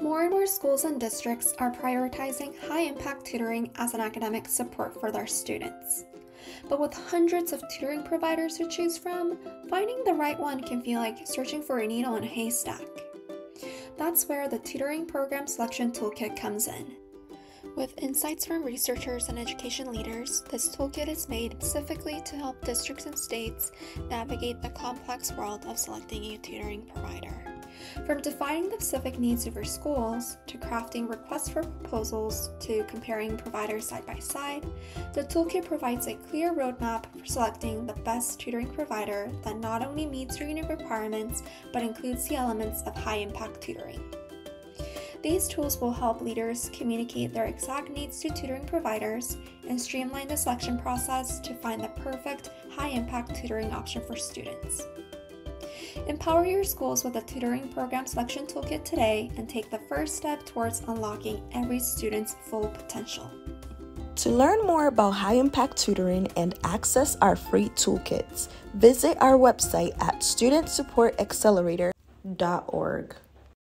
More and more schools and districts are prioritizing high impact tutoring as an academic support for their students. But with hundreds of tutoring providers to choose from, finding the right one can feel like searching for a needle in a haystack. That's where the Tutoring Program Selection Toolkit comes in. With insights from researchers and education leaders, this toolkit is made specifically to help districts and states navigate the complex world of selecting a tutoring provider. From defining the specific needs of your schools, to crafting requests for proposals, to comparing providers side by side, the toolkit provides a clear roadmap for selecting the best tutoring provider that not only meets your unique requirements, but includes the elements of high impact tutoring. These tools will help leaders communicate their exact needs to tutoring providers and streamline the selection process to find the perfect high impact tutoring option for students. Empower your schools with a tutoring program selection toolkit today and take the first step towards unlocking every student's full potential. To learn more about high impact tutoring and access our free toolkits, visit our website at studentsupportaccelerator.org.